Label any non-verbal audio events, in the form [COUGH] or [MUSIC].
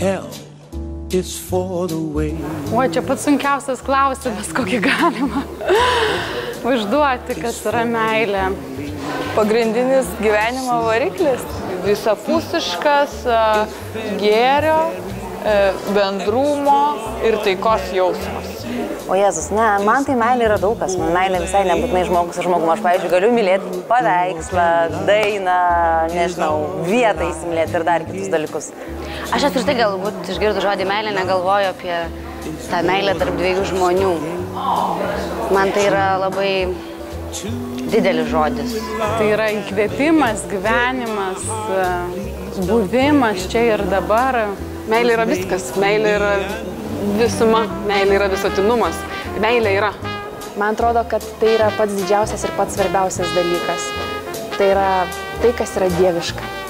L is for the way. O čia pats sunkiausias klausimas, kokį galima [LAUGHS] užduoti, kas yra meilė. Pagrindinis gyvenimo variklis - visapusiškas gėrio, e, bendrumo ir taikos jausmas. O Jėzus, ne, man tai meilė yra daug kas. Man meilė visai nebūtinai žmogus su žmogumi. Aš, pavyzdžiui, galiu mylėti paveikslą, dainą, nežinau, vietą įsimylėti ir dar kitus dalykus. Aš apskritai galbūt išgirdu žodį meilė, negalvoju apie tą meilę tarp dviejų žmonių. Man tai yra labai didelis žodis. Tai yra įkvėpimas, gyvenimas, buvimas čia ir dabar. Meilė yra viskas, meilė yra visuma, meilė yra visuotinumas, meilė yra. Man atrodo, kad tai yra pats didžiausias ir pats svarbiausias dalykas. Tai yra tai, kas yra dieviška.